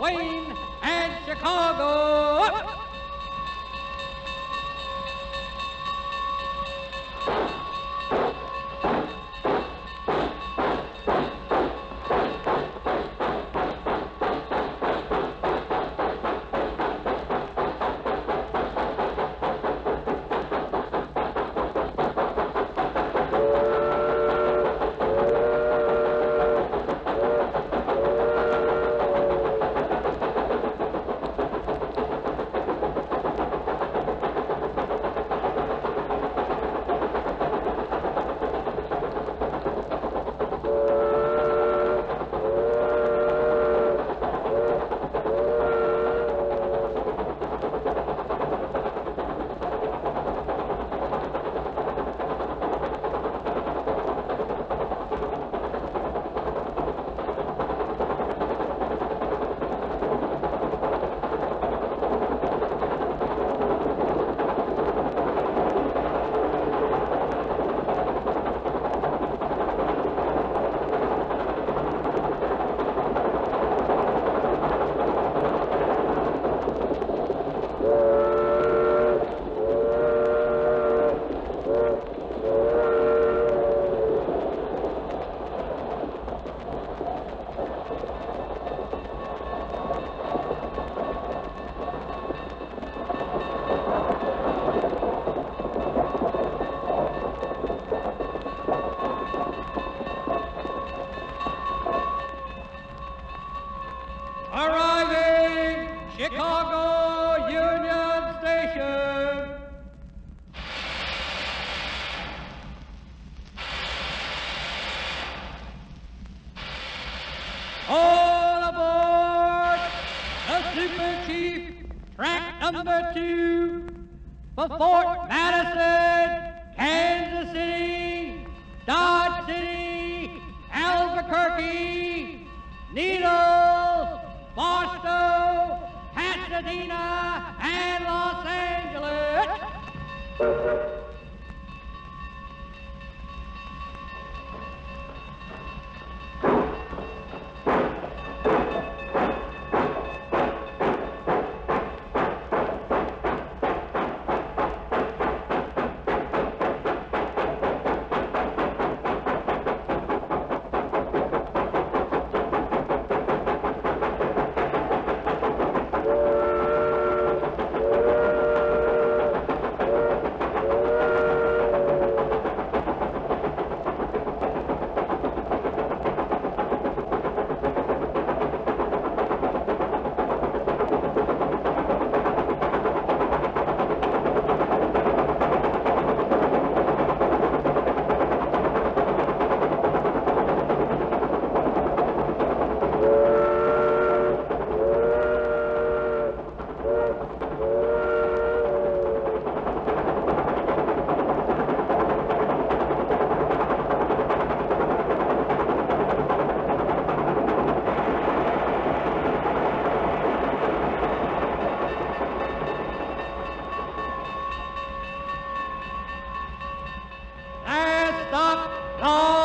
Wayne and Chicago. Chicago Union Station. All aboard the Super Chief, track number two, for Fort Madison, Kansas City, Dodge City, Albuquerque, Pasadena, and Los Angeles. Oh!